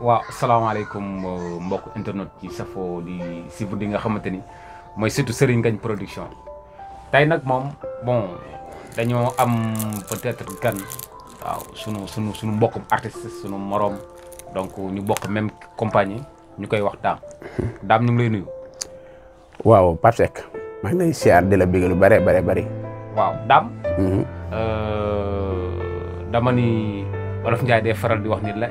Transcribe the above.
waaw asalaamaaleykum euh, mbokk internet ci safo di suivre di nga xamante ni mooy surtout Serigne Ngagne production tey nag moom bon dañoo am peut-être gan waaw sunu sunu sunu mbokkum artiste sunu moroom donc ñu bokk même compagnie ñu koy wax daam daam ñu ngi lay nuyu. waaw Pape Seck maa ngi lay siyaar di la bëgg lu bare bare bëri. waaw daam. Mhm. Euh, dama ni Olof Ndiaye day faral di wax nit la.